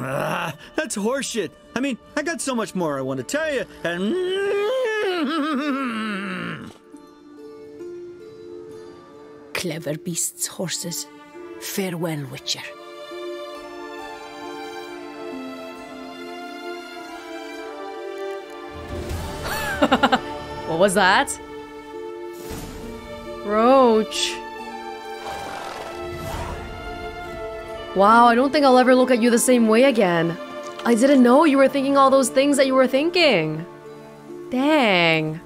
Ah, that's horseshit. I mean, I got so much more I want to tell you, and. Clever beasts, horses. Farewell, Witcher. what was that? Roach. Wow, I don't think I'll ever look at you the same way again. I didn't know you were thinking all those things that you were thinking. Dang.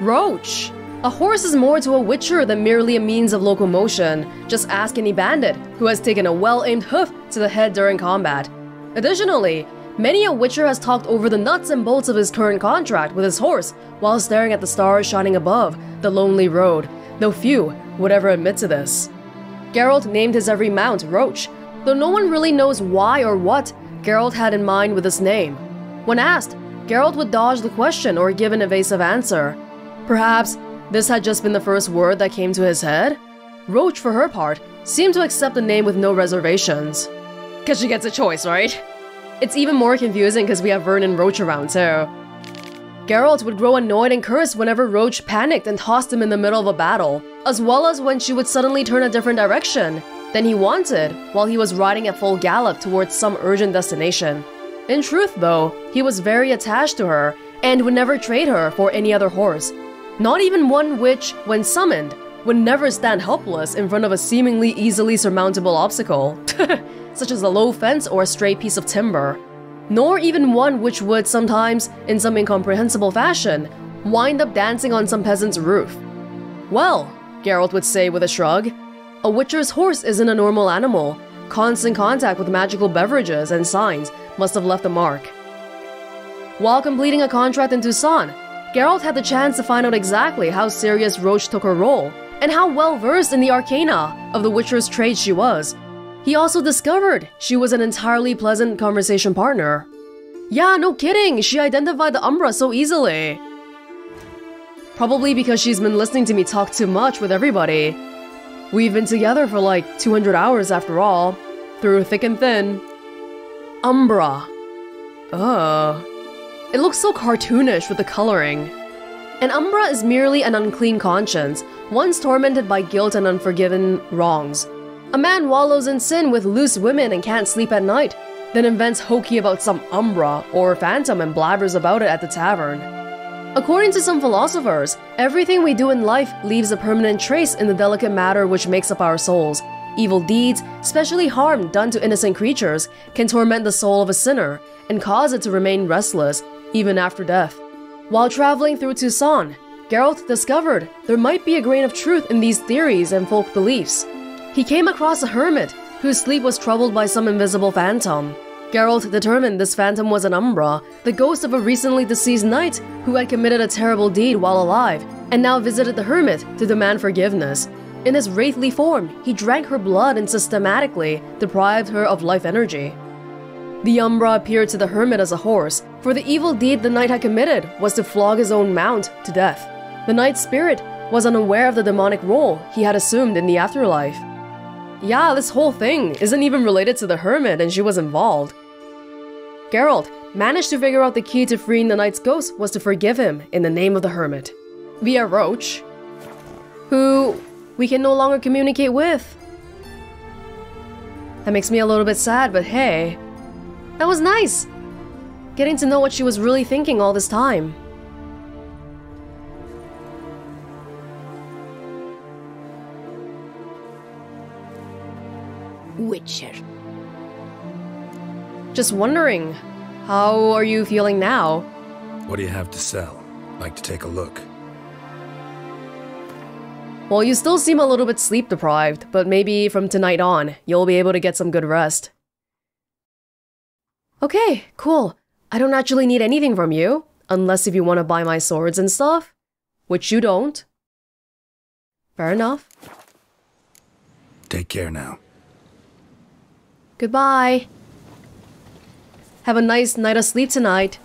Roach. A horse is more to a witcher than merely a means of locomotion. Just ask any bandit who has taken a well-aimed hoof to the head during combat. Additionally, many a witcher has talked over the nuts and bolts of his current contract with his horse while staring at the stars shining above the lonely road, though few would ever admit to this. Geralt named his every mount Roach, though no one really knows why or what Geralt had in mind with this name. When asked, Geralt would dodge the question or give an evasive answer. Perhaps this had just been the first word that came to his head? Roach, for her part, seemed to accept the name with no reservations. Because she gets a choice, right? It's even more confusing because we have Vernon Roche around too. Geralt would grow annoyed and curse whenever Roach panicked and tossed him in the middle of a battle, as well as when she would suddenly turn a different direction than he wanted while he was riding at full gallop towards some urgent destination. In truth, though, he was very attached to her and would never trade her for any other horse, not even one which, when summoned, would never stand helpless in front of a seemingly easily surmountable obstacle, such as a low fence or a stray piece of timber, nor even one which would sometimes, in some incomprehensible fashion, wind up dancing on some peasant's roof. Well, Geralt would say with a shrug, a witcher's horse isn't a normal animal. Constant contact with magical beverages and signs must have left a mark. While completing a contract in Toussaint, Geralt had the chance to find out exactly how serious Roach took her role and how well versed in the arcana of the Witcher's trade she was. He also discovered she was an entirely pleasant conversation partner. Yeah, no kidding, she identified the Umbra so easily. Probably because she's been listening to me talk too much with everybody. We've been together for like 200 hours after all, through thick and thin. Umbra. Ugh. It looks so cartoonish with the coloring. An Umbra is merely an unclean conscience, once tormented by guilt and unforgiven wrongs. A man wallows in sin with loose women and can't sleep at night, then invents hokey about some Umbra or phantom and blabbers about it at the tavern. According to some philosophers, everything we do in life leaves a permanent trace in the delicate matter which makes up our souls. Evil deeds, especially harm done to innocent creatures, can torment the soul of a sinner and cause it to remain restless, even after death. While traveling through Toussaint, Geralt discovered there might be a grain of truth in these theories and folk beliefs. He came across a hermit whose sleep was troubled by some invisible phantom. Geralt determined this phantom was an Umbra, the ghost of a recently deceased knight who had committed a terrible deed while alive, and now visited the hermit to demand forgiveness. In his wraithly form, he drank her blood and systematically deprived her of life energy. The Umbra appeared to the hermit as a horse, for the evil deed the knight had committed was to flog his own mount to death. The knight's spirit was unaware of the demonic role he had assumed in the afterlife. Yeah, this whole thing isn't even related to the hermit and she was involved. Geralt managed to figure out the key to freeing the knight's ghost was to forgive him in the name of the hermit. Via Roach, who we can no longer communicate with. That makes me a little bit sad, but hey, that was nice! Getting to know what she was really thinking all this time. Witcher. Just wondering, how are you feeling now? What do you have to sell? Like to take a look. Well, you still seem a little bit sleep deprived, but maybe from tonight on, you'll be able to get some good rest. Okay, cool. I don't actually need anything from you, unless if you want to buy my swords and stuff, which you don't. Fair enough. Take care now. Goodbye. Have a nice night of sleep tonight.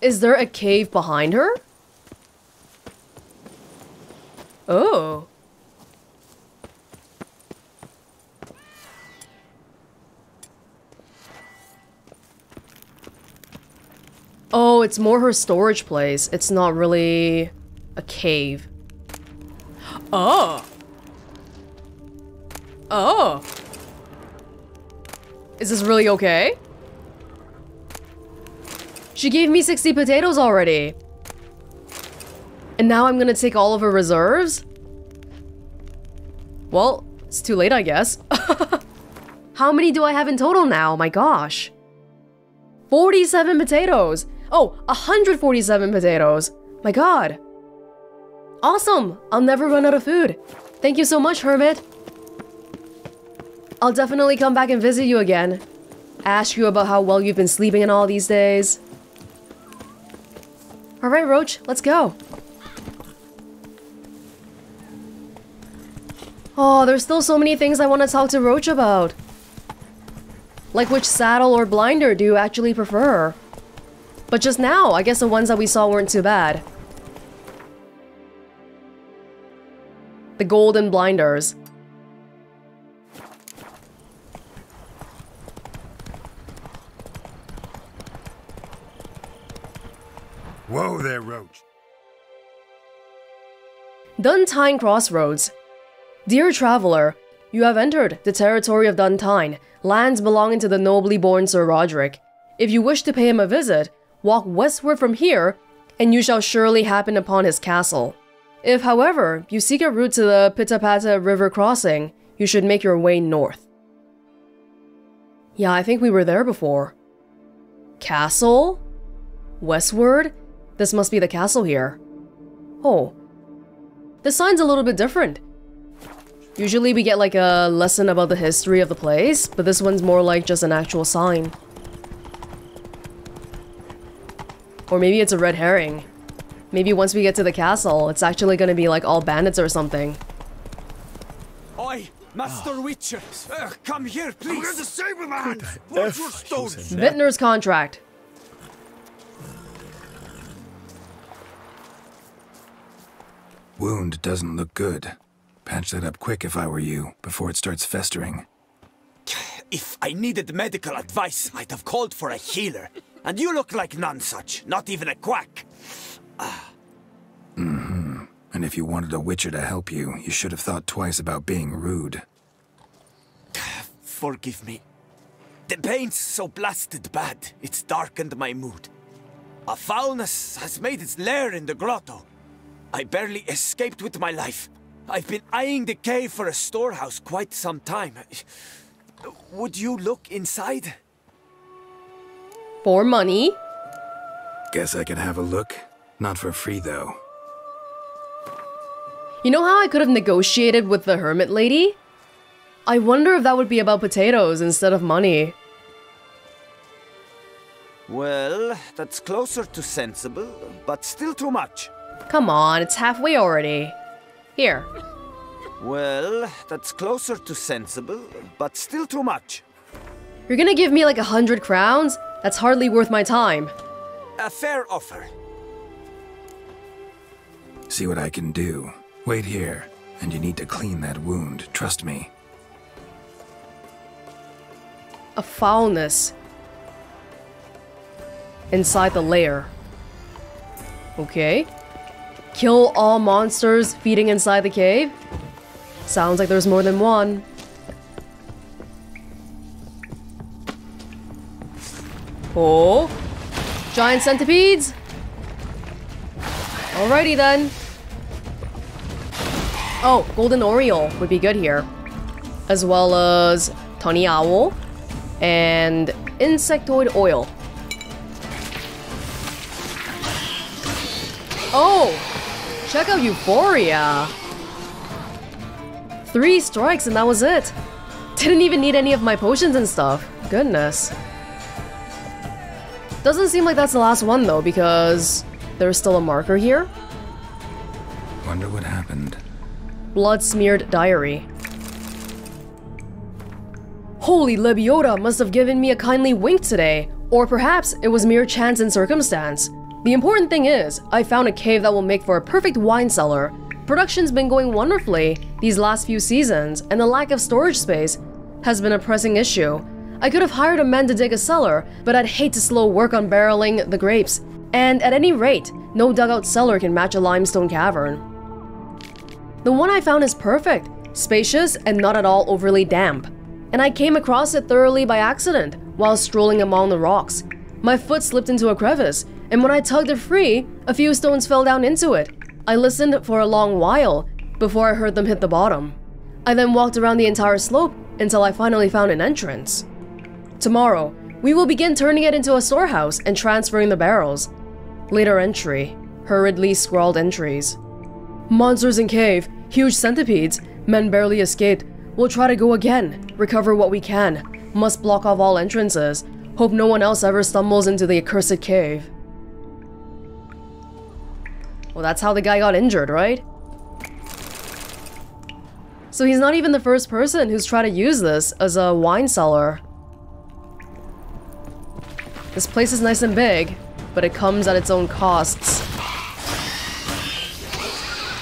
Is there a cave behind her? Oh. Oh, it's more her storage place. It's not really a cave. Oh. Oh. Is this really okay? She gave me 60 potatoes already. And now I'm gonna take all of her reserves? Well, it's too late, I guess. How many do I have in total now? My gosh. 47 potatoes. Oh, 147 potatoes. My god. Awesome. I'll never run out of food. Thank you so much, Hermit. I'll definitely come back and visit you again. Ask you about how well you've been sleeping in all these days. Alright, Roach, let's go. Oh, there's still so many things I want to talk to Roach about. Like which saddle or blinder do you actually prefer? But just now, I guess the ones that we saw weren't too bad. The golden blinders. Whoa there, Roach. Dun Tynne Crossroads. Dear traveler, you have entered the territory of Dun Tynne, lands belonging to the nobly born Sir Roderick. If you wish to pay him a visit, walk westward from here, and you shall surely happen upon his castle. If, however, you seek a route to the Pitapata River crossing, you should make your way north. Yeah, I think we were there before. Castle? Westward? This must be the castle here. Oh. The sign's a little bit different. Usually we get like a lesson about the history of the place, but this one's more like just an actual sign. Or maybe it's a red herring. Maybe once we get to the castle, it's actually gonna be like all bandits or something. Oi, Master Witcher! Uh, come here, please! I'm going to save him, man! What's your stone? Vintner's contract. Wound doesn't look good. Patch that up quick if I were you, before it starts festering. If I needed medical advice, I'd have called for a healer. And you look like none such, not even a quack. Mhm. And if you wanted a Witcher to help you, you should have thought twice about being rude. Forgive me. The pain's so blasted bad, it's darkened my mood. A foulness has made its lair in the grotto. I barely escaped with my life. I've been eyeing the cave for a storehouse quite some time. Would you look inside? For money. Guess I can have a look. Not for free, though. You know how I could have negotiated with the hermit lady? I wonder if that would be about potatoes instead of money. Well, that's closer to sensible, but still too much. Come on, it's halfway already. Here. Well, that's closer to sensible, but still too much. You're gonna give me like a hundred crowns? That's hardly worth my time. A fair offer. See what I can do. Wait here, and you need to clean that wound, trust me. A foulness. Inside the lair. Okay. Kill all monsters feeding inside the cave? Sounds like there's more than one. Oh. Giant centipedes? Alrighty then. Oh, golden oriole would be good here. As well as tawny owl and insectoid oil. Oh, check out Euphoria. Three strikes and that was it. Didn't even need any of my potions and stuff. Goodness. Doesn't seem like that's the last one though because there's still a marker here. Wonder what happened. Blood-smeared diary. Holy Lebioda must have given me a kindly wink today, or perhaps it was mere chance and circumstance. The important thing is, I found a cave that will make for a perfect wine cellar. Production's been going wonderfully these last few seasons, and the lack of storage space has been a pressing issue. I could have hired a man to dig a cellar, but I'd hate to slow work on barreling the grapes, And at any rate, no dugout cellar can match a limestone cavern. The one I found is perfect, spacious and not at all overly damp. And I came across it thoroughly by accident while strolling among the rocks. My foot slipped into a crevice, and when I tugged it free, a few stones fell down into it. I listened for a long while before I heard them hit the bottom. I then walked around the entire slope until I finally found an entrance. Tomorrow, we will begin turning it into a storehouse and transferring the barrels. Later entry, hurriedly scrawled entries. Monsters in cave, huge centipedes, men barely escaped. We'll try to go again, recover what we can. Must block off all entrances. Hope no one else ever stumbles into the accursed cave. Well, that's how the guy got injured, right? So he's not even the first person who's tried to use this as a wine cellar. This place is nice and big, but it comes at its own costs.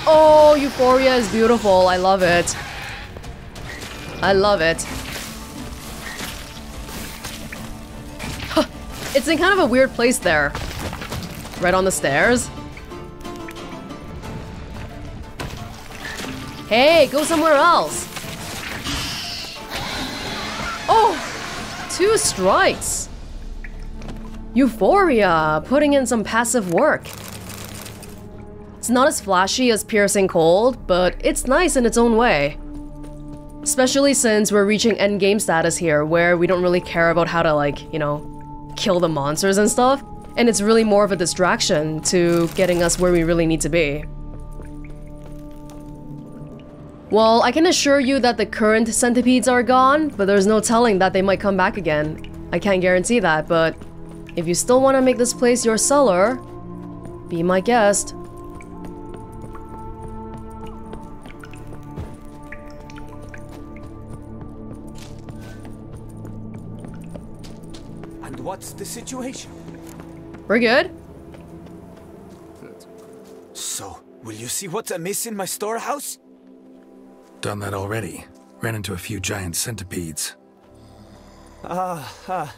Oh, Euphoria is beautiful. I love it. I love it. it's in kind of a weird place there. Right on the stairs. Hey, go somewhere else. Oh, two strikes. Euphoria, putting in some passive work. It's not as flashy as Piercing Cold, but it's nice in its own way. Especially since we're reaching endgame status here, where we don't really care about how to, like, you know, kill the monsters and stuff, and it's really more of a distraction to getting us where we really need to be. Well, I can assure you that the current centipedes are gone, but there's no telling that they might come back again. I can't guarantee that, but if you still want to make this place your cellar, be my guest. And what's the situation? We're good. So, will you see what's amiss in my storehouse? Done that already. Ran into a few giant centipedes. Ah, ah.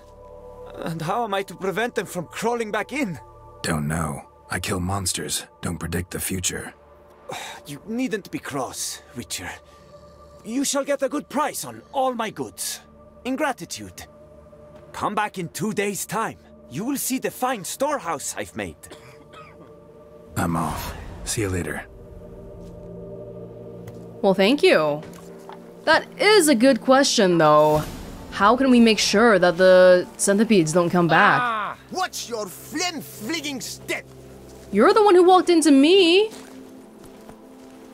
And how am I to prevent them from crawling back in? Don't know. I kill monsters, don't predict the future. You needn't be cross, Witcher. You shall get a good price on all my goods. In gratitude. Come back in two days' time. You will see the fine storehouse I've made. I'm off. See you later. Well, thank you. That is a good question, though. How can we make sure that the centipedes don't come back? Ah, what's your flim-fligging step? You're the one who walked into me.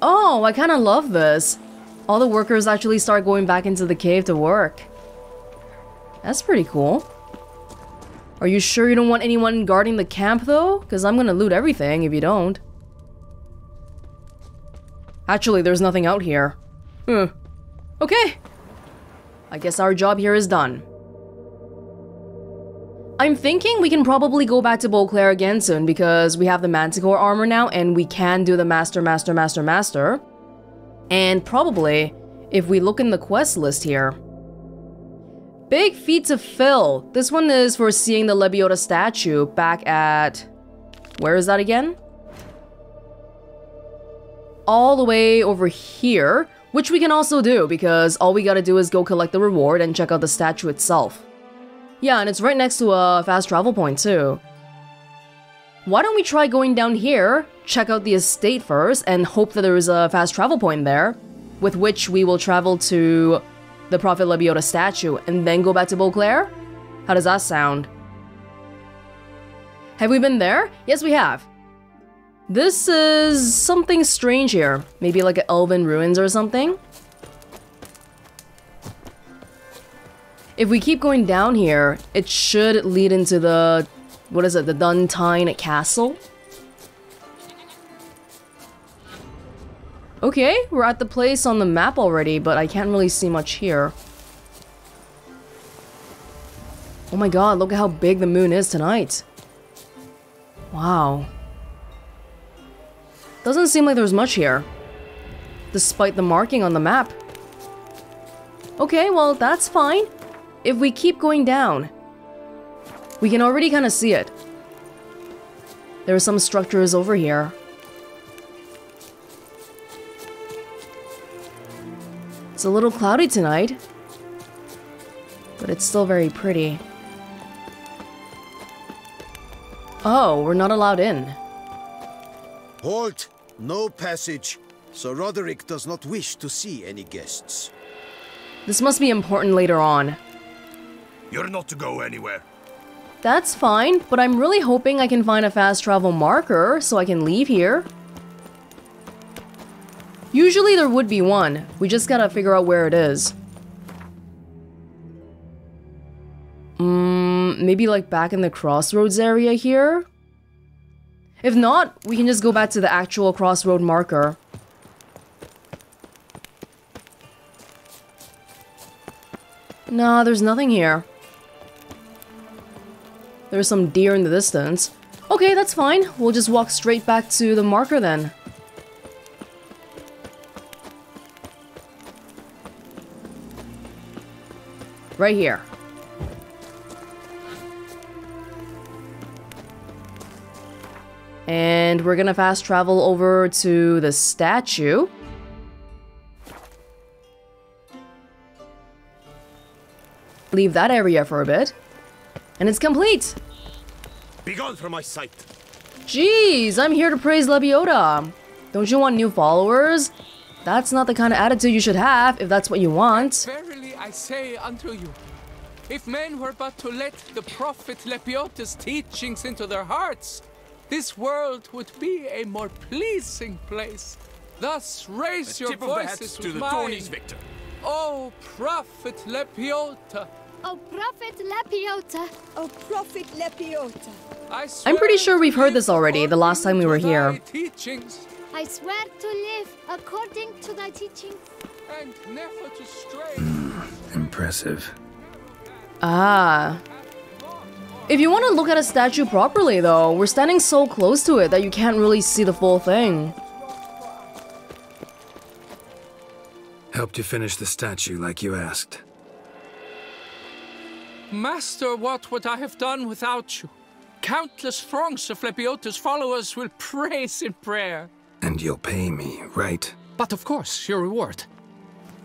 Oh, I kind of love this. All the workers actually start going back into the cave to work. That's pretty cool. Are you sure you don't want anyone guarding the camp, though? Because I'm gonna loot everything if you don't. Actually, there's nothing out here. Hmm. Okay. I guess our job here is done. I'm thinking we can probably go back to Beauclair again soon because we have the Manticore armor now and we can do the Master, Master, Master, Master. And probably, if we look in the quest list here. Big Feet to Fill. This one is for seeing the Lebioda statue back at... Where is that again? All the way over here, which we can also do because all we gotta do is go collect the reward and check out the statue itself. Yeah, and it's right next to a fast travel point too. Why don't we try going down here, check out the estate first, and hope that there is a fast travel point there, with which we will travel to the Prophet Lebioda statue and then go back to Beauclair? How does that sound? Have we been there? Yes, we have. This is something strange here. Maybe like an elven ruins or something? If we keep going down here, it should lead into the... What is it? The Dun Tynne Castle? Okay, we're at the place on the map already, but I can't really see much here. Oh my god, look at how big the moon is tonight. Wow. Doesn't seem like there's much here. Despite the marking on the map. Okay, well, that's fine. If we keep going down, we can already kind of see it. There are some structures over here. It's a little cloudy tonight, but it's still very pretty. Oh, we're not allowed in. Halt! No passage. Sir Roderick does not wish to see any guests. This must be important later on. You're not to go anywhere. That's fine, but I'm really hoping I can find a fast travel marker so I can leave here. Usually there would be one. We just gotta figure out where it is. Mm, maybe like back in the crossroads area here? If not, we can just go back to the actual crossroad marker. Nah, there's nothing here. There's some deer in the distance. Okay, that's fine. We'll just walk straight back to the marker then. Right here. And we're gonna fast travel over to the statue. Leave that area for a bit. And it's complete! Begone from my sight. Jeez, I'm here to praise Lebioda. Don't you want new followers? That's not the kind of attitude you should have if that's what you want. Verily I say unto you, if men were but to let the prophet Lebioda's teachings into their hearts, this world would be a more pleasing place. Thus raise The your tip of the voices hats with to the mine. Tony's victor. O prophet Lebioda, Oh, Prophet Lebioda, Oh, Prophet Lebioda, I I'm pretty sure we've heard this already, the last time we were here. thy Teachings I swear to live according to thy teachings. and never to stray. Mm, Impressive. Ah. If you want to look at a statue properly, though, we're standing so close to it that you can't really see the full thing. Helped you finish the statue like you asked. Master, what would I have done without you? Countless throngs of Lebioda's followers will praise in prayer. And you'll pay me, right? But of course, your reward.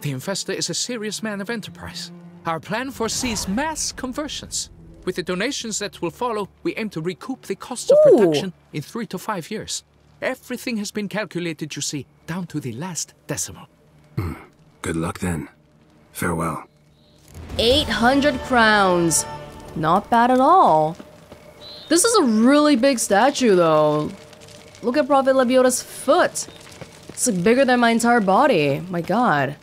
The investor is a serious man of enterprise. Our plan foresees mass conversions. With the donations that will follow, we aim to recoup the cost of Ooh. production in three to five years. Everything has been calculated, you see, down to the last decimal. Hmm. Good luck then. Farewell. 800 crowns. Not bad at all. This is a really big statue, though. Look at Prophet Lebioda's foot. It's like bigger than my entire body. My god.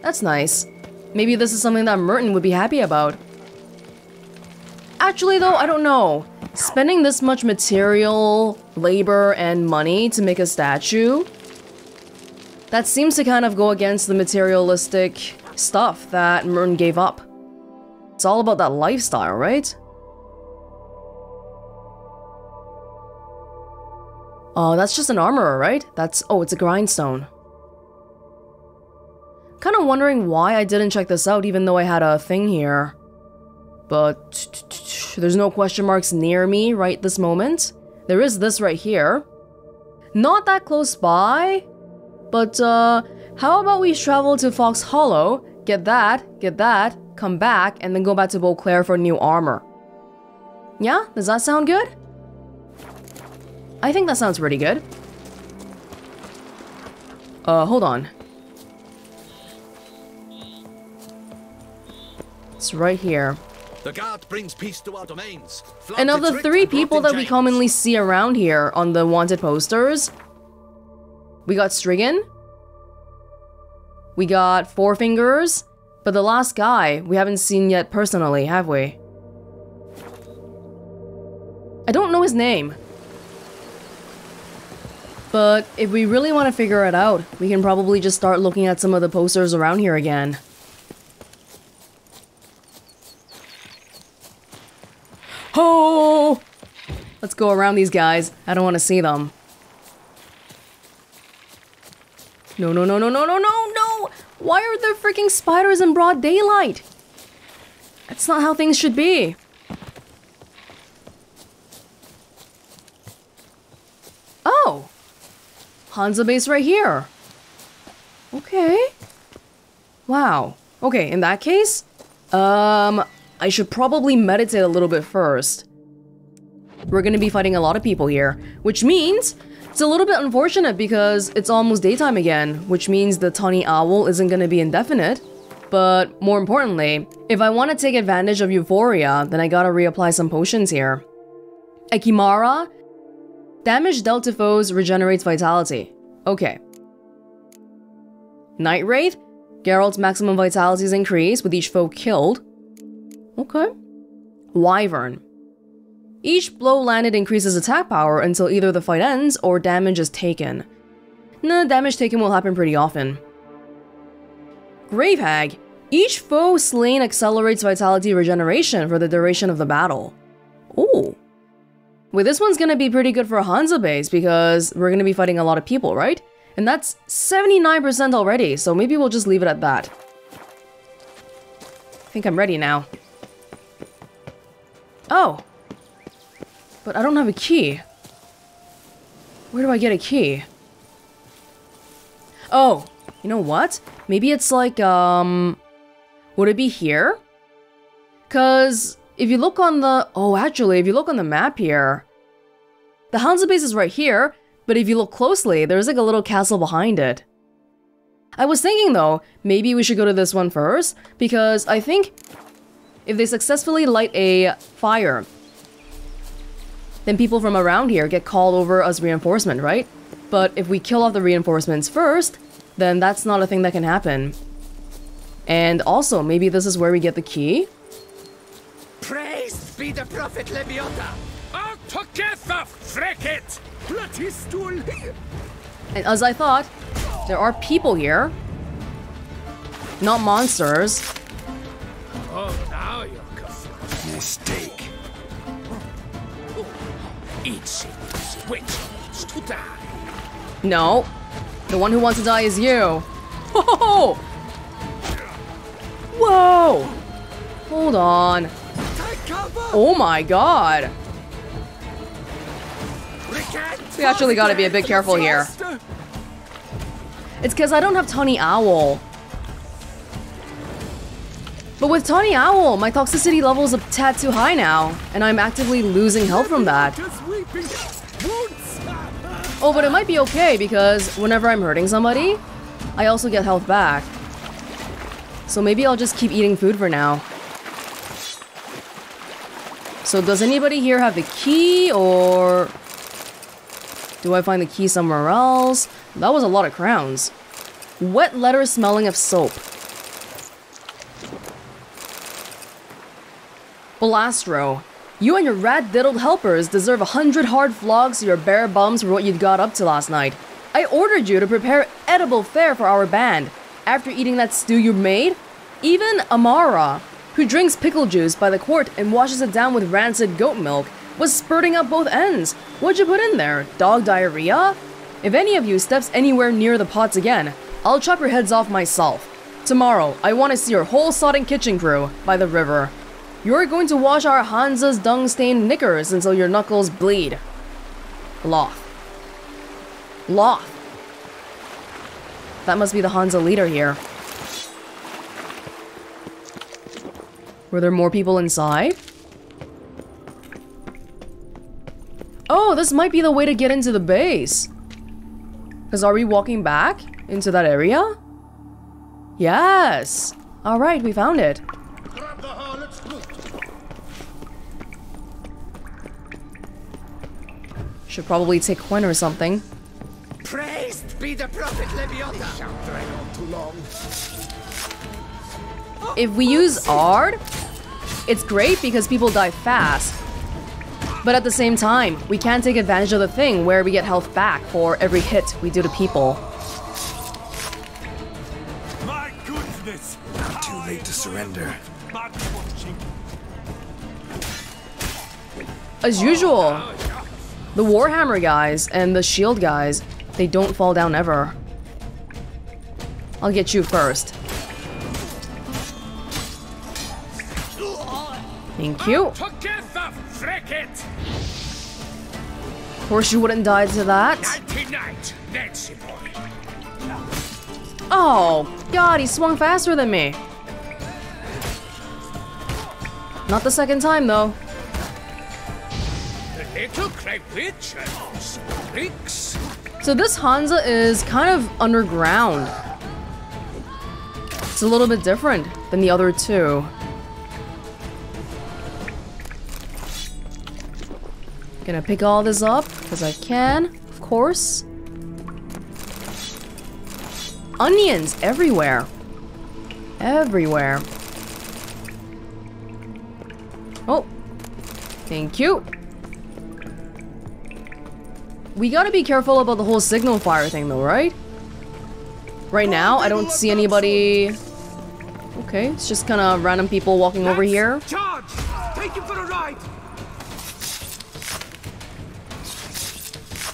That's nice. Maybe this is something that Merton would be happy about. Actually, though, I don't know. Spending this much material, labor, and money to make a statue that seems to kind of go against the materialistic stuff that Merton gave up. It's all about that lifestyle, right? Oh, that's just an armorer, right? That's- oh, it's a grindstone. Kind of wondering why I didn't check this out even though I had a thing here. But there's no question marks near me right this moment. There is this right here. Not that close by, but uh, how about we travel to Fox Hollow, get that, get that, come back, and then go back to Beauclair for new armor? Yeah, does that sound good? I think that sounds pretty good. Uh, hold on. It's right here. The guard brings peace to our domains. And of the three people that we commonly see around here on the wanted posters, we got Strigan, we got Four Fingers, but the last guy we haven't seen yet personally, have we? I don't know his name. But if we really want to figure it out, we can probably just start looking at some of the posters around here again. Oh! Let's go around these guys. I don't want to see them. No, no, no, no, no, no, no, no! Why are there freaking spiders in broad daylight? That's not how things should be. Oh! Hansa base right here. Okay. Wow. Okay, in that case, um, I should probably meditate a little bit first. We're gonna be fighting a lot of people here, which means it's a little bit unfortunate because it's almost daytime again, which means the tawny owl isn't gonna be indefinite. But more importantly, if I want to take advantage of Euphoria, then I gotta reapply some potions here. Ekimmara, damage dealt to foes regenerates vitality. Okay. Night Wraith, Geralt's maximum vitality is increased with each foe killed. Okay. Wyvern. Each blow landed increases attack power until either the fight ends or damage is taken. Nah, damage taken will happen pretty often. Grave Hag. Each foe slain accelerates vitality regeneration for the duration of the battle. Ooh. Wait, this one's gonna be pretty good for Hansa base because we're gonna be fighting a lot of people, right? And that's 79% already, so maybe we'll just leave it at that. I think I'm ready now. Oh. But I don't have a key. Where do I get a key? Oh, you know what? Maybe it's like, um... Would it be here? Cause if you look on the... Oh, actually, if you look on the map here... The Hansa base is right here, but if you look closely, there's like a little castle behind it. I was thinking though, maybe we should go to this one first, because I think if they successfully light a fire, then people from around here get called over as reinforcement, right? But if we kill off the reinforcements first, then that's not a thing that can happen. And also, maybe this is where we get the key? Praised be the prophet Lebioda! Together, Fricket! And as I thought, there are people here. Not monsters. Oh, now you're. Mistake. Each switch needs to die. No. The one who wants to die is you. Whoa! Whoa! Hold on. Oh my god. We actually gotta be a bit careful here. It's because I don't have Tawny Owl. But with Tawny Owl, my toxicity level's a tad too high now, and I'm actively losing health from that. Oh, but it might be okay because whenever I'm hurting somebody, I also get health back. So maybe I'll just keep eating food for now. So does anybody here have the key or... Do I find the key somewhere else? That was a lot of crowns. Wet letter smelling of soap. Blastro. You and your rat-diddled helpers deserve a hundred hard flogs to your bare bums for what you'd got up to last night. I ordered you to prepare edible fare for our band. After eating that stew you made, even Amara, who drinks pickle juice by the quart and washes it down with rancid goat milk, was spurting up both ends. What'd you put in there? Dog diarrhea? If any of you steps anywhere near the pots again, I'll chop your heads off myself. Tomorrow, I want to see your whole sodding kitchen crew by the river. You're going to wash our Hansa's dung-stained knickers until your knuckles bleed. Loth. Loth. That must be the Hansa leader here. Were there more people inside? Oh, this might be the way to get into the base. Because are we walking back into that area? Yes. Alright, we found it. Should probably take Quen or something. Praised be the prophet Lebioda! If we use Aard, it's great because people die fast. But at the same time, we can't take advantage of the thing where we get health back for every hit we do to people. My goodness! Not too late to surrender. As usual, the Warhammer guys and the Shield guys, they don't fall down ever. I'll get you first. Thank you. Fricket! course you wouldn't die to that. Oh, God, he swung faster than me. Not the second time, though. So this Hansa is kind of underground. It's a little bit different than the other two. Gonna pick all this up, because I can, of course. Onions everywhere. Everywhere. Oh. Thank you. We gotta be careful about the whole signal fire thing though, right? Right now, I don't see anybody... Okay, it's just kind of random people walking over here. Charge! Take him for a ride!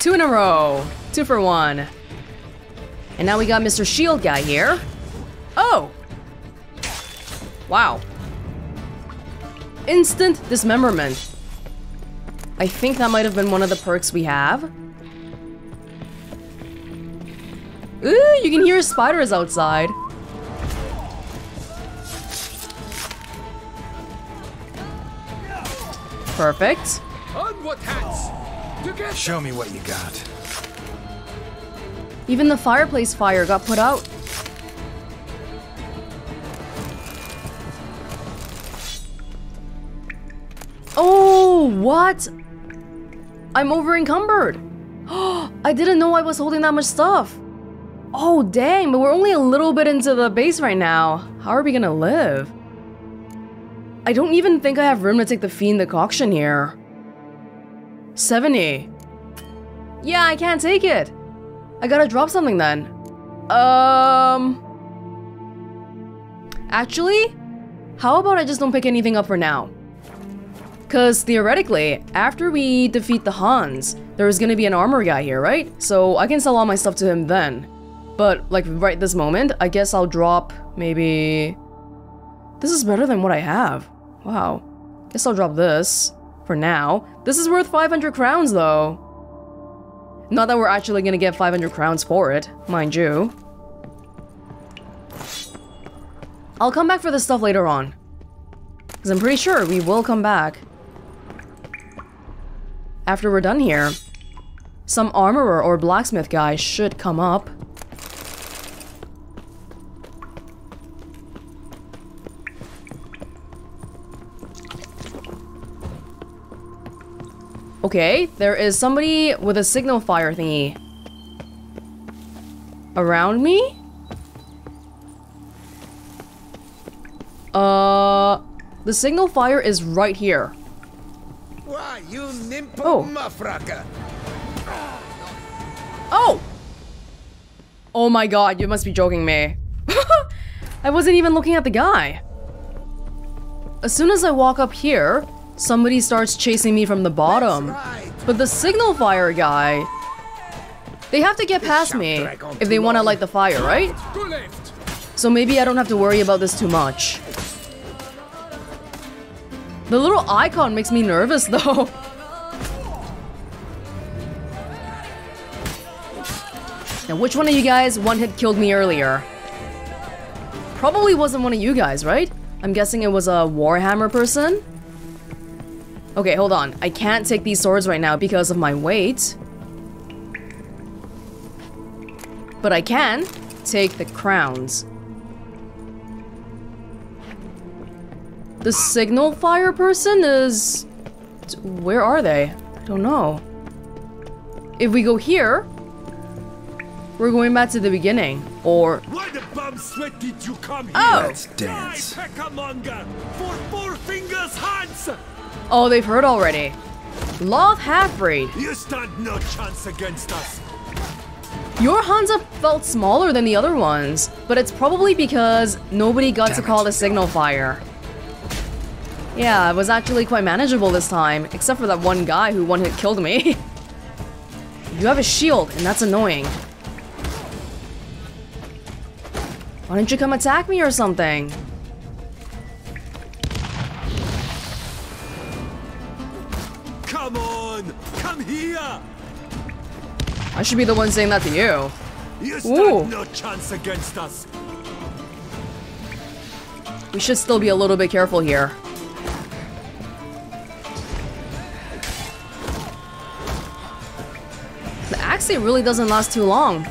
Two in a row. Two for one. And now we got Mr. Shield guy here. Oh! Wow. Instant dismemberment. I think that might have been one of the perks we have. Ooh, you can hear spiders outside. Perfect. Onward, hands! Together! Show me what you got. Even the fireplace fire got put out. Oh, what? I'm over encumbered. I didn't know I was holding that much stuff. Oh, dang, but we're only a little bit into the base right now. How are we gonna live? I don't even think I have room to take the fiend decoction here. 70. Yeah, I can't take it. I gotta drop something then. Um... Actually, how about I just don't pick anything up for now? Because theoretically, after we defeat the Hans, there's gonna be an armor guy here, right? So I can sell all my stuff to him then. But, like, right this moment, I guess I'll drop maybe... This is better than what I have. Wow. Guess I'll drop this. For now. This is worth 500 crowns, though. Not that we're actually gonna get 500 crowns for it, mind you. I'll come back for this stuff later on. Because I'm pretty sure we will come back. After we're done here. Some armorer or blacksmith guy should come up. Okay, there is somebody with a signal fire thingy. Around me? Uh, the signal fire is right here. Why, you nimpo Oh. Oh! Oh my god, you must be joking me. I wasn't even looking at the guy. As soon as I walk up here, somebody starts chasing me from the bottom. But the signal fire guy... They have to get past me if they want to light the fire, right? So maybe I don't have to worry about this too much. The little icon makes me nervous though. Now which one of you guys one-hit killed me earlier? Probably wasn't one of you guys, right? I'm guessing it was a Warhammer person? Okay, hold on. I can't take these swords right now because of my weight. But I can take the crowns. The signal fire person is... Where are they? I don't know. If we go here, we're going back to the beginning. Or... Why the bum sweat did you come oh! here? Oh! Let's dance. Die, Peckermonger! For four fingers, Hans! Oh, they've heard already. Loth Halfbreed. You stand no chance against us. Your Hansa felt smaller than the other ones, but it's probably because nobody got to call the signal fire. Yeah, it was actually quite manageable this time, except for that one guy who one hit killed me. you have a shield, and that's annoying. Why don't you come attack me or something? Here! I should be the one saying that to you. You stand no chance against us. We should still be a little bit careful here. The axe really doesn't last too long.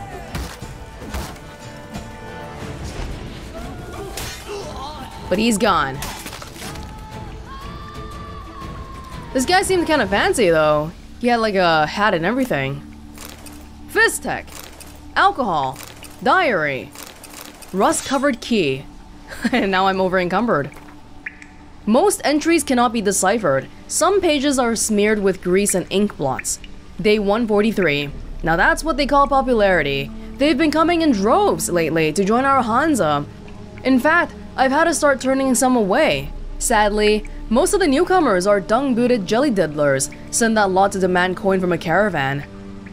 But he's gone. This guy seemed kind of fancy though. He had like a hat and everything. Fisstech. Alcohol. Diary. Rust-covered key. and now I'm over encumbered. Most entries cannot be deciphered. Some pages are smeared with grease and ink blots. Day 143. Now that's what they call popularity. They've been coming in droves lately to join our Hansa. In fact, I've had to start turning some away. Sadly, most of the newcomers are dung-booted jelly diddlers, send that lot to demand coin from a caravan.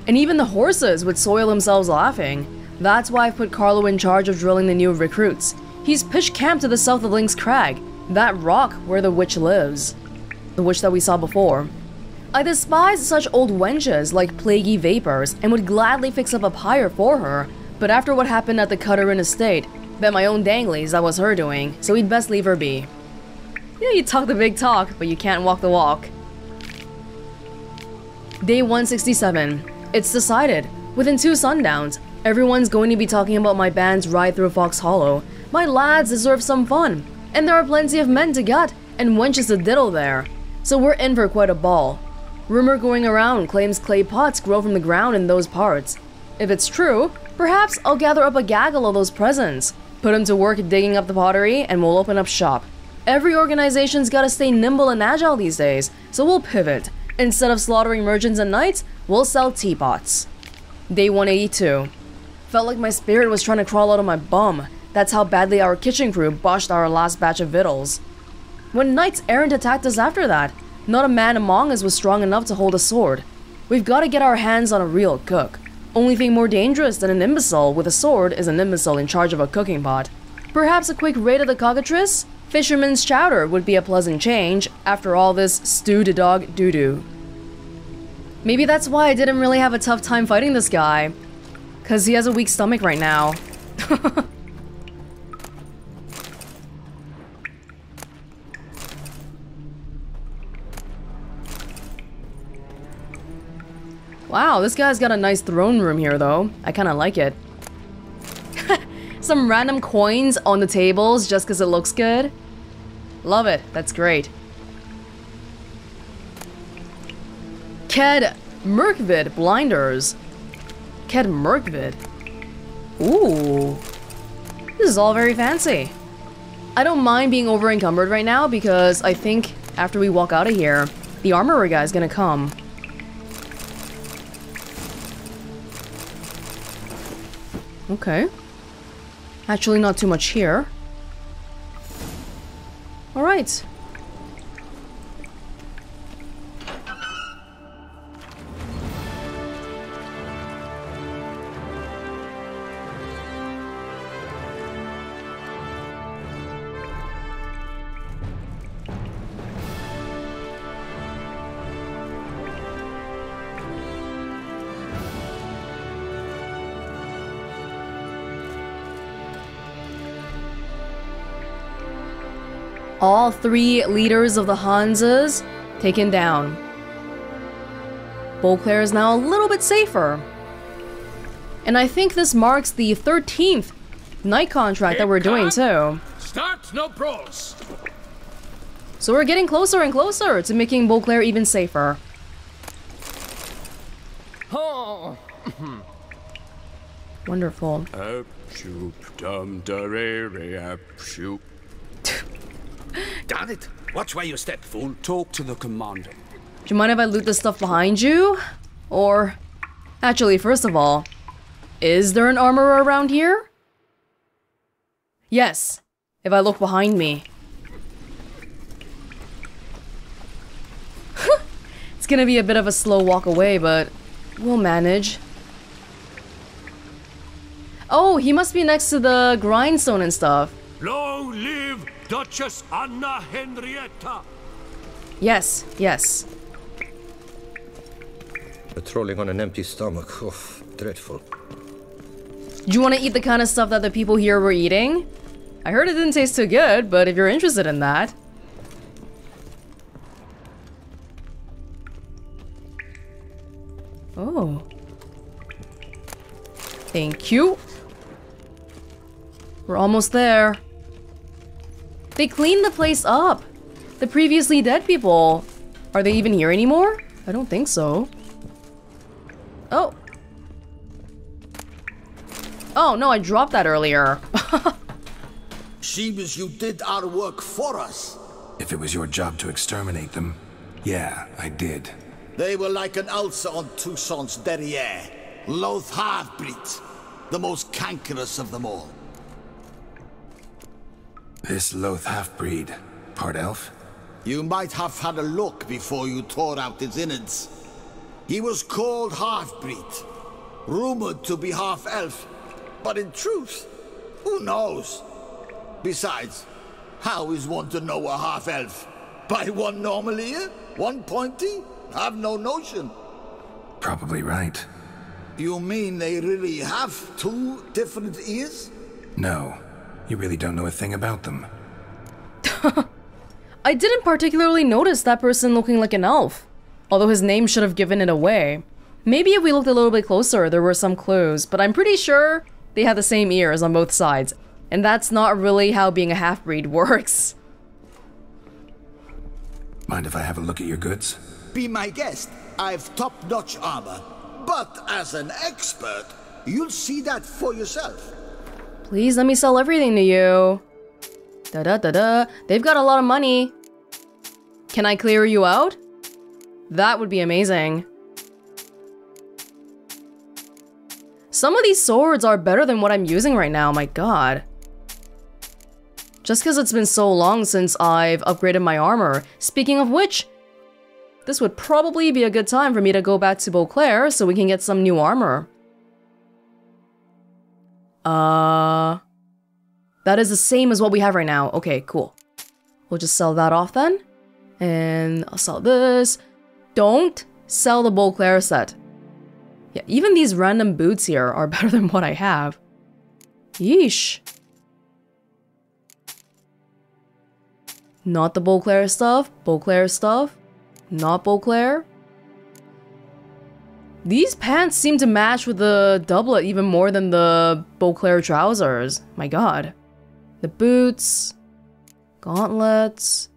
And even the horses would soil themselves laughing. That's why I've put Carlo in charge of drilling the new recruits. He's pitched camp to the south of Lynx Crag, that rock where the witch lives. The witch that we saw before. I despise such old wenches like plaguey vapors and would gladly fix up a pyre for her, but after what happened at the Cutterin estate, bet my own danglies that was her doing, so we'd best leave her be. Yeah, you talk the big talk, but you can't walk the walk. Day 167. It's decided. Within two sundowns, everyone's going to be talking about my band's ride through Fox Hollow. My lads deserve some fun, and there are plenty of men to gut and wenches to diddle there. So we're in for quite a ball. Rumor going around claims clay pots grow from the ground in those parts. If it's true, perhaps I'll gather up a gaggle of those presents, put 'em to work digging up the pottery, and we'll open up shop. Every organization's gotta stay nimble and agile these days, so we'll pivot. Instead of slaughtering merchants and knights, we'll sell teapots. Day 182. Felt like my spirit was trying to crawl out of my bum. That's how badly our kitchen crew botched our last batch of victuals. When knights errant attacked us after that, not a man among us was strong enough to hold a sword. We've got to get our hands on a real cook. Only thing more dangerous than an imbecile with a sword is an imbecile in charge of a cooking pot. Perhaps a quick raid of the cockatrice? Fisherman's chowder would be a pleasant change after all this stew to dog doo doo. Maybe that's why I didn't really have a tough time fighting this guy. Because he has a weak stomach right now. wow, this guy's got a nice throne room here, though. I kind of like it. Some random coins on the tables just because it looks good. Love it. That's great. Ked Merkvid Blinders. Ked Merkvid. Ooh. This is all very fancy. I don't mind being over encumbered right now because I think after we walk out of here, the armorer guy is gonna come. Okay. Actually, not too much here. Alright. All three leaders of the Hansas taken down. Beauclair is now a little bit safer. And I think this marks the 13th knight contract that we're doing too. Start no brawls. So we're getting closer and closer to making Beauclair even safer. Oh. Wonderful. Up shoop dum darere up shoop. Damn it! Watch where you step, fool. Talk to the commander. Do you mind if I loot the stuff behind you? Or... Actually, first of all, is there an armorer around here? Yes, if I look behind me. it's gonna be a bit of a slow walk away, but we'll manage. Oh, he must be next to the grindstone and stuff. Long live Duchess Anna Henrietta. Yes, yes. Patrolling on an empty stomach. Oof, dreadful. Do you want to eat the kind of stuff that the people here were eating? I heard it didn't taste too good, but if you're interested in that. Oh. Thank you. We're almost there. They cleaned the place up. The previously dead people. Are they even here anymore? I don't think so. Oh. Oh, no, I dropped that earlier. Seems you did our work for us. If it was your job to exterminate them, yeah, I did. They were like an ulcer on Toussaint's derriere. Loth half-breed. The most cankerous of them all. This Loth half-breed, part elf? You might have had a look before you tore out his innards. He was called half-breed. Rumored to be half-elf. But in truth, who knows? Besides, how is one to know a half-elf? By one normal ear? One pointy? I've no notion. Probably right. You mean they really have two different ears? No. You really don't know a thing about them. I didn't particularly notice that person looking like an elf. Although his name should have given it away. Maybe if we looked a little bit closer, there were some clues, but I'm pretty sure they have the same ears on both sides. And that's not really how being a half-breed works. Mind if I have a look at your goods? Be my guest. I've top-notch armor. But as an expert, you'll see that for yourself. Please let me sell everything to you. Da da da da. They've got a lot of money. Can I clear you out? That would be amazing. Some of these swords are better than what I'm using right now, my god. Just because it's been so long since I've upgraded my armor. Speaking of which, this would probably be a good time for me to go back to Beauclair so we can get some new armor. Uh... That is the same as what we have right now. Okay, cool. We'll just sell that off then. And I'll sell this. Don't sell the Beauclair set. Yeah, even these random boots here are better than what I have. Yeesh. Not the Beauclair stuff, Beauclair stuff, not Beauclair. These pants seem to match with the doublet even more than the Beauclair trousers. My god. The boots, gauntlets.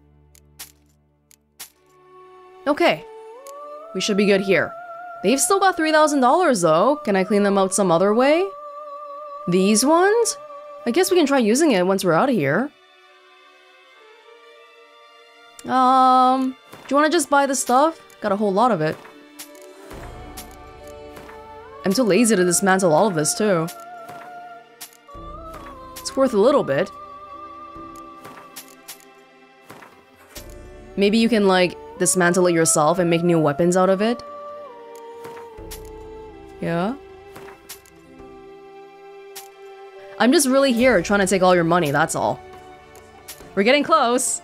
Okay, we should be good here. They've still got $3,000 though. Can I clean them out some other way? These ones? I guess we can try using it once we're out of here. Um, do you want to just buy the stuff? Got a whole lot of it. I'm too lazy to dismantle all of this too. It's worth a little bit. Maybe you can like dismantle it yourself and make new weapons out of it. Yeah? I'm just really here trying to take all your money, that's all. We're getting close.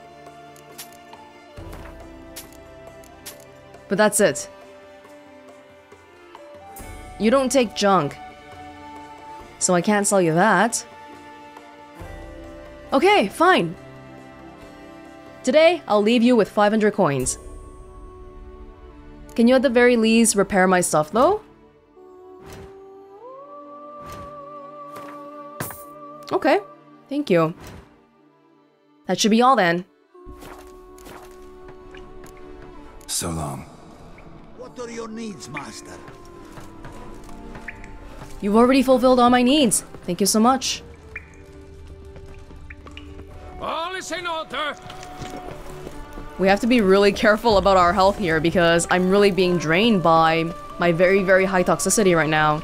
But that's it. You don't take junk. So I can't sell you that. Okay, fine. Today, I'll leave you with 500 coins. Can you at the very least repair my stuff though? Okay, thank you. That should be all then. So long. What are your needs, master? You've already fulfilled all my needs. Thank you so much. All is in order. We have to be really careful about our health here because I'm really being drained by my very, very high toxicity right now.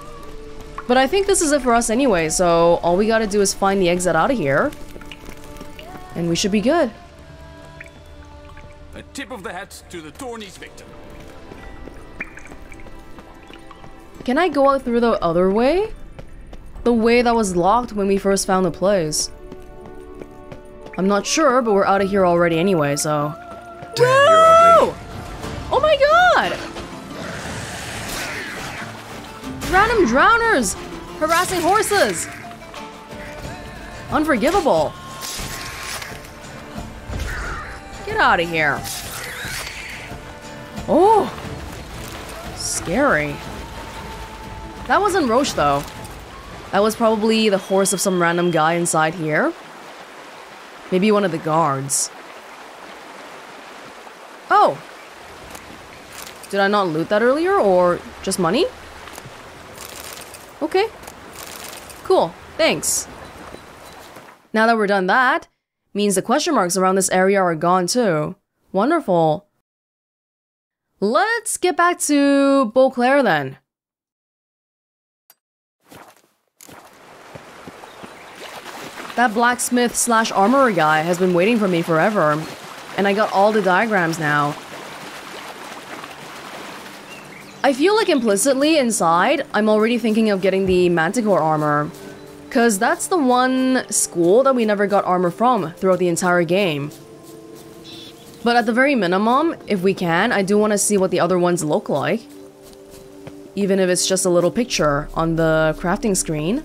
But I think this is it for us anyway, so all we gotta do is find the exit out of here. And we should be good. A tip of the hat to the Tourney's victim. Can I go out through the other way? The way that was locked when we first found the place. I'm not sure, but we're out of here already anyway, so... Damn, you're. Oh my god! Random drowners! Harassing horses! Unforgivable. Get out of here. Oh! Scary. That wasn't Roach though. That was probably the horse of some random guy inside here. Maybe one of the guards. Oh! Did I not loot that earlier, or just money? Okay. Cool, thanks. Now that we're done that, means the question marks around this area are gone too. Wonderful. Let's get back to Beauclair then. That blacksmith slash armorer guy has been waiting for me forever, and I got all the diagrams now. I feel like implicitly inside, I'm already thinking of getting the Manticore armor. Cause that's the one school that we never got armor from throughout the entire game. But at the very minimum, if we can, I do want to see what the other ones look like. Even if it's just a little picture on the crafting screen.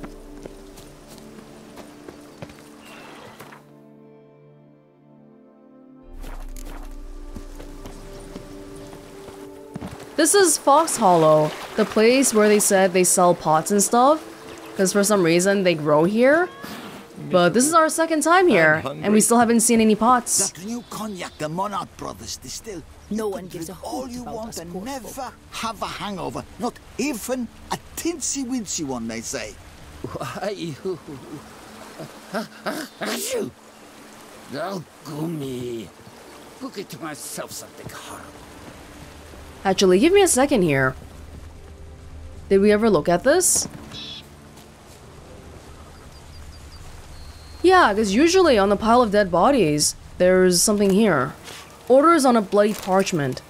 This is Fox Hollow, the place where they said they sell pots and stuff. Because for some reason they grow here. But this is our second time here, and we still haven't seen any pots. That new cognac the Monod brothers distill. No one gives a all you want and never have a hangover. Not even a tinsy wincy one, they say. Why, you? I'll go me. Cook it to myself something horrible. Actually, give me a second here. Did we ever look at this? Yeah, because usually on the pile of dead bodies, there's something here. Orders on a bloody parchment.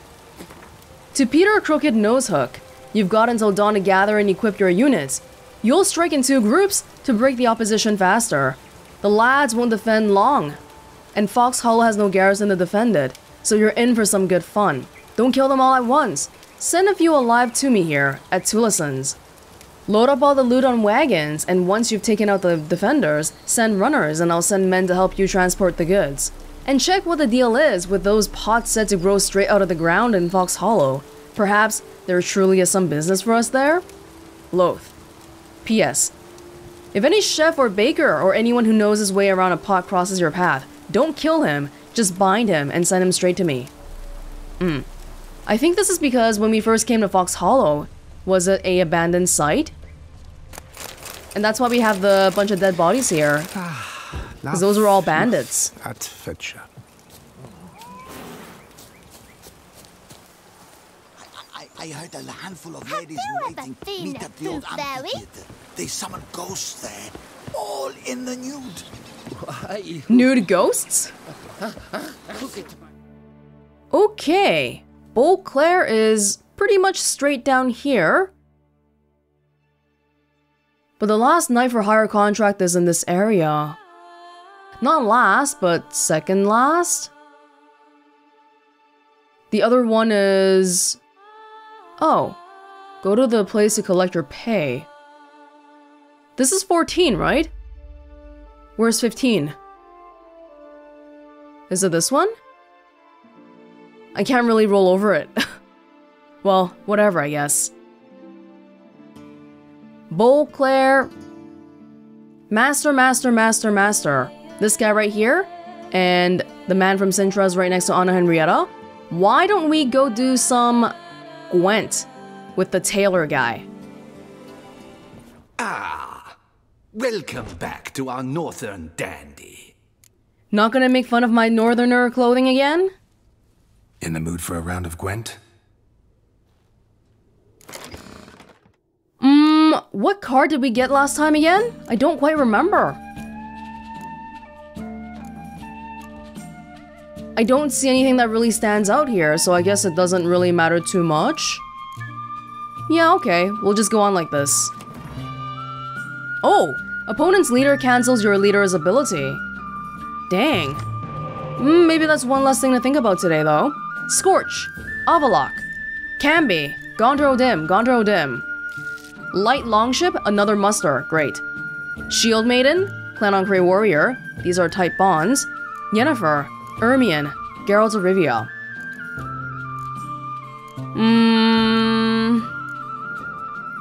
To Peter Crooked Nosehook, you've got until dawn to gather and equip your units. You'll strike in two groups to break the opposition faster. The lads won't defend long. And Fox Hollow has no garrison to defend it, so you're in for some good fun. Don't kill them all at once. Send a few alive to me here, at Tulison's. Load up all the loot on wagons, and once you've taken out the defenders, send runners and I'll send men to help you transport the goods. And check what the deal is with those pots said to grow straight out of the ground in Fox Hollow. Perhaps there truly is some business for us there? Loth. P.S. If any chef or baker or anyone who knows his way around a pot crosses your path, don't kill him, just bind him and send him straight to me. Hmm. I think this is because when we first came to Fox Hollow, was it a abandoned site? And that's why we have the bunch of dead bodies here. Because those are all bandits. At Fetcher. I, I heard a handful of ladies in waiting meet at the old amphitheater. They summon ghosts there, all in the nude. Nude ghosts? Okay. Beauclair is pretty much straight down here. But the last knight for hire contract is in this area. Not last, but second last? The other one is... Oh. Go to the place to collect your pay. This is 14, right? Where's 15? Is it this one? I can't really roll over it. well, whatever, I guess. Beauclair. Master, master, master, master. This guy right here, and the man from Cintra is right next to Anna Henrietta. Why don't we go do some Gwent with the tailor guy? Ah, welcome back to our northern dandy. Not gonna make fun of my northerner clothing again? In the mood for a round of Gwent? Mmm, what card did we get last time again? I don't quite remember. I don't see anything that really stands out here, so I guess it doesn't really matter too much. Yeah, okay, we'll just go on like this. Oh, opponent's leader cancels your leader's ability. Dang. Mm, maybe that's one less thing to think about today, though. Scorch, Avallac'h, Kambi, Gaunter O'Dimm, Gaunter O'Dimm. Light Longship, another muster. Great. Shield Maiden, Clan an Craite Warrior. These are tight bonds. Yennefer, Ermion, Geralt of Rivia. Mmm.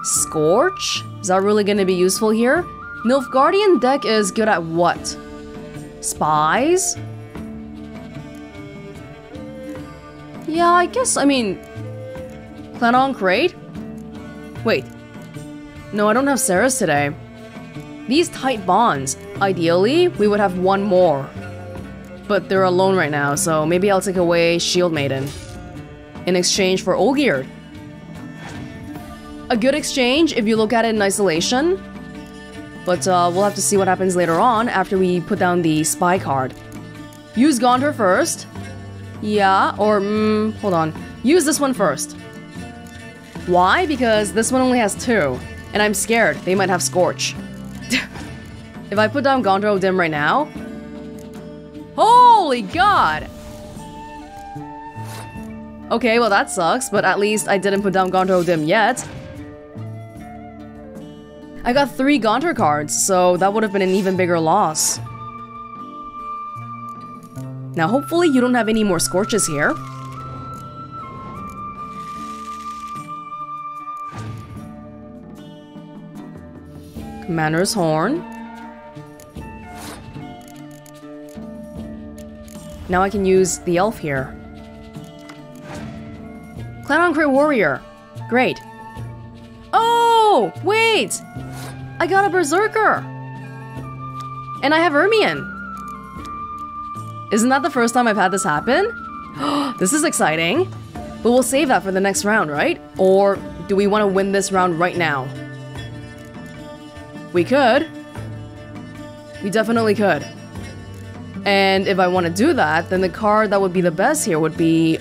Scorch? Is that really gonna be useful here? Nilfgaardian deck is good at what? Spies? Yeah, I guess, I mean... Clan an Craite? Wait. No, I don't have Sarah's today. These tight bonds. Ideally, we would have one more. But they're alone right now, so maybe I'll take away Shield Maiden. In exchange for Olgierd. A good exchange if you look at it in isolation. But uh, we'll have to see what happens later on after we put down the spy card. Use Gaunter first. Yeah, or mm, hold on. Use this one first. Why? Because this one only has two. And I'm scared they might have Scorch. if I put down Gaunter O'Dimm right now... Holy god! Okay, well that sucks, but at least I didn't put down Gaunter O'Dimm yet. I got three Gaunter cards, so that would have been an even bigger loss. Now hopefully you don't have any more Scorches here. Commander's Horn. Now I can use the elf here. Clan an Craite Warrior. Great. Oh, wait! I got a Berserker! And I have Ermion. Isn't that the first time I've had this happen? this is exciting. But we'll save that for the next round, right? Or do we want to win this round right now? We could. We definitely could. And if I want to do that, then the card that would be the best here would be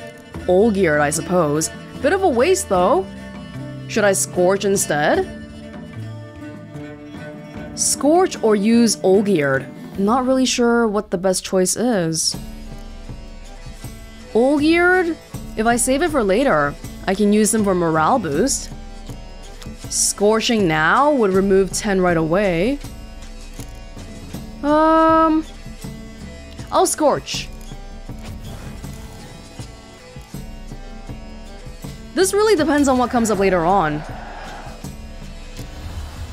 Olgierd, I suppose. Bit of a waste, though. Should I Scorch instead? Scorch or use Olgierd? Not really sure what the best choice is. Olgierd? If I save it for later, I can use them for morale boost. Scorching now would remove 10 right away. Um... I'll Scorch. This really depends on what comes up later on.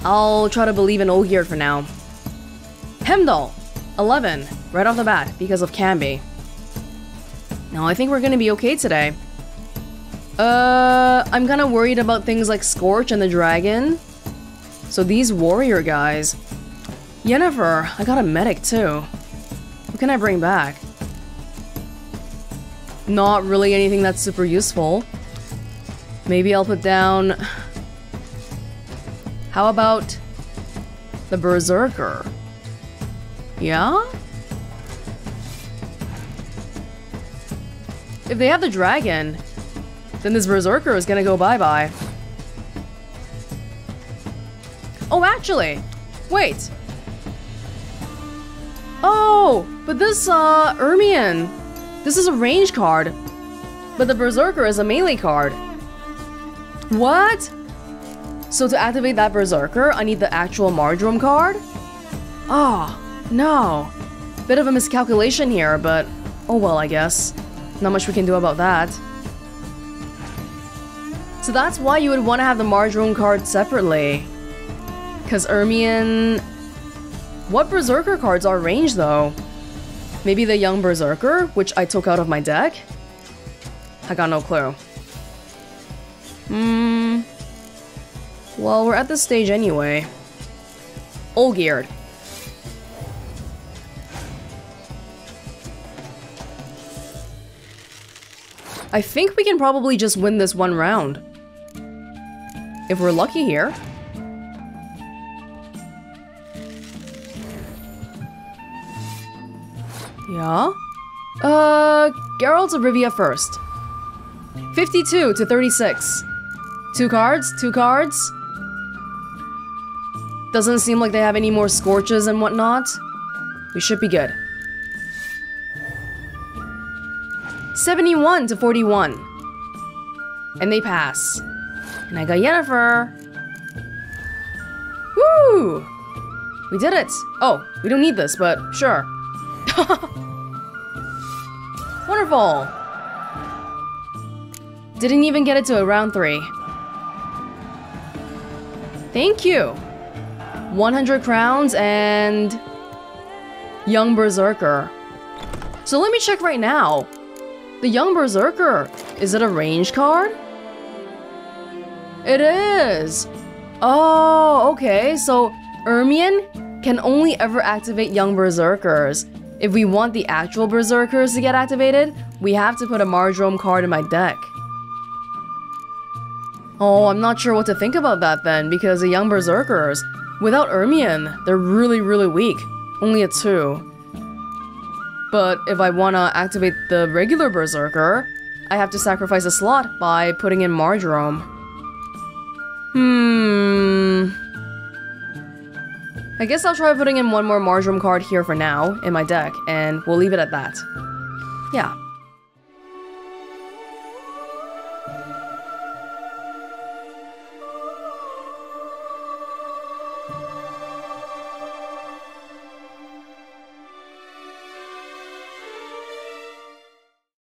I'll try to believe in Olgierd for now. Hemdall, 11, right off the bat, because of Kambi. Now I think we're gonna be okay today. Uh, I'm kinda worried about things like Scorch and the Dragon. So these warrior guys. Yennefer, I got a medic too. What can I bring back? Not really anything that's super useful. Maybe I'll put down... How about... The Berserker? Yeah? If they have the dragon, then this Berserker is gonna go bye-bye. Oh, actually! Wait! Oh! But this, uh, Ermion... This is a range card. But the Berserker is a melee card. What? So to activate that Berserker, I need the actual Mardroeme card? Oh, no. Bit of a miscalculation here, but oh well, I guess. Not much we can do about that. So that's why you would want to have the Mardroeme card separately. Because Ermion... What Berserker cards are ranged, though? Maybe the Young Berserker, which I took out of my deck? I got no clue. Hmm... Well, we're at this stage anyway. Olgierd. I think we can probably just win this one round. If we're lucky here. Yeah? Uh, Geralt of Rivia first. 52 to 36. Two cards, two cards. Doesn't seem like they have any more scorches and whatnot. We should be good. 71 to 41. And they pass. And I got Yennefer. Woohoo! We did it! Oh, we don't need this, but sure. Wonderful! Didn't even get it to a round 3. Thank you! 100 crowns and... Young Berserker. So let me check right now. The Young Berserker, is it a range card? It is! Oh, okay, so Ermion can only ever activate Young Berserkers. If we want the actual Berserkers to get activated, we have to put a Mardroeme card in my deck. Oh, I'm not sure what to think about that then, because the Young Berserkers, without Ermion, they're really, really weak. Only a 2. But if I wanna activate the regular Berserker, I have to sacrifice a slot by putting in Mardroeme. Hmm... I guess I'll try putting in one more Mardroeme card here for now, in my deck, and we'll leave it at that. Yeah.